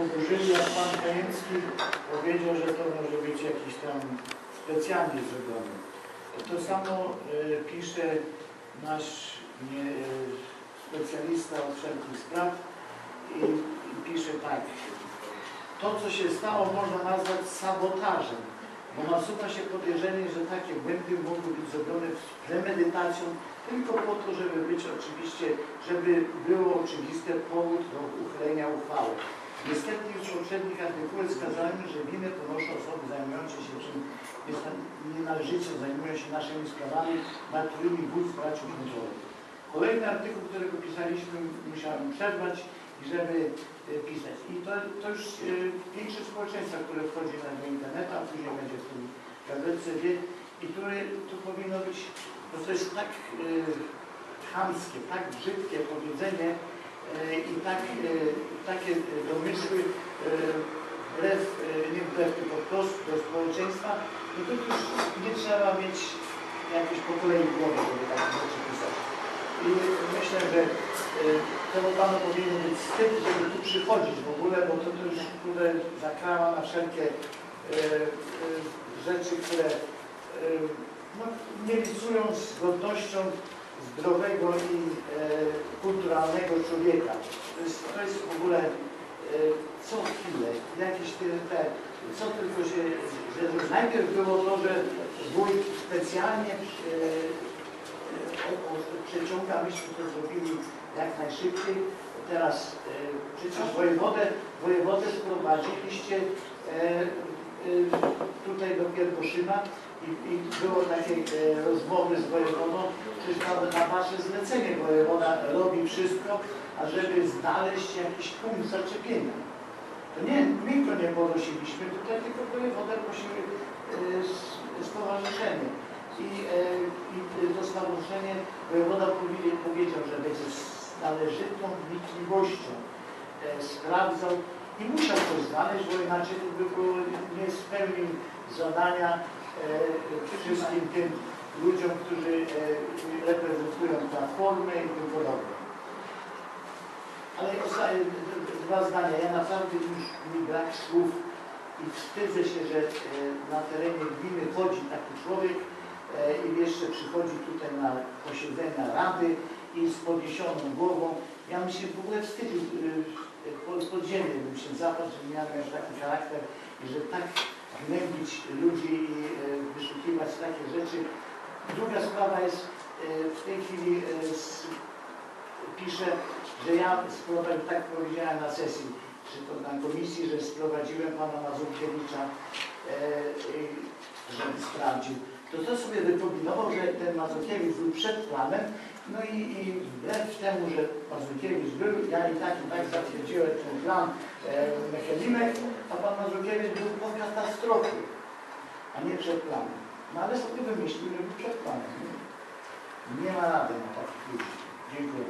jak pan Kajęcki powiedział, że to może być jakiś tam specjalnie zrobione. To samo e, pisze nasz nie, e, specjalista od wszelkich spraw i, i pisze tak. To, co się stało, można nazwać sabotażem, bo nasuwa się podejrzenie, że takie błędy mogły być zrobione z premedytacją tylko po to, żeby być oczywiście, żeby było oczywiste powód do uchylenia uchwały. Niestety już w poprzednich artykułach wskazałem, że winę ponoszą osoby zajmujące się czym nienależycie zajmują się naszymi sprawami, nad którymi wódz stracił kontrolę. Kolejny artykuł, którego pisaliśmy, musiałem przerwać, żeby e, pisać. I to, to już e, większość społeczeństwa, które wchodzi na do internetu, a później będzie w tym gazetce wie, i które tu powinno być, bo to jest tak e, chamskie, tak brzydkie powiedzenie i tak, e, takie domysły e, wbrew, e, nie wbrew, tylko wprost do społeczeństwa, no to już nie trzeba mieć jakiejś po kolei głowy, żeby takie rzeczy pisać. I myślę, że temu panu powinien być wstyd, żeby tu przychodzić w ogóle, bo to, to już kurde zakrała na wszelkie rzeczy, które no, nie licują z godnością zdrowego i e, kulturalnego człowieka. To jest, to jest w ogóle e, co chwilę, jakieś te, te, co tylko się, że, najpierw było to, że wójt specjalnie e, przeciąga, myśmy to zrobili jak najszybciej. Teraz e, przecież wojewodę, wojewodę sprowadziliście e, I, i było takie e, rozmowy z wojewodą, przecież na, na wasze zlecenie wojewoda robi wszystko, ażeby znaleźć jakiś punkt zaczepienia. To nie, my go nie ponosiliśmy, tutaj tylko wojewoda prosił e, stowarzyszenie. I, e, i to stowarzyszenie wojewoda powiedział, że będzie z należytą wnikliwością e, sprawdzał i musiał coś znaleźć, bo inaczej by było, nie spełnił zadania wszystkim tym ludziom, którzy e, reprezentują platformę i tym podobne. Ale dwa zdania. Ja naprawdę już mi brak słów i wstydzę się, że e, na terenie gminy chodzi taki człowiek e, i jeszcze przychodzi tutaj na posiedzenia rady i z podniesioną głową. Ja bym się w ogóle wstydził, e, po- pod ziemię bym się zapadł, że miałem taki charakter i że tak gnębić ludzi i e, wyszukiwać takie rzeczy. Druga sprawa jest, e, w tej chwili e, piszę, że ja sprowadziłem, tak powiedziałem na sesji, czy to na komisji, że sprowadziłem pana Mazurkiewicza, żeby sprawdził. To to sobie wykombinował, że ten Mazurkiewicz był przed planem, no i, i wbrew temu, że Mazurkiewicz był, ja i tak i tak zatwierdziłem ten plan e, Mechelinek, a pan Mazurkiewicz był po katastrofie, a nie przed planem. No ale sobie wymyślił, że był przed planem. Nie, nie ma rady na takich ludzi. Dziękuję.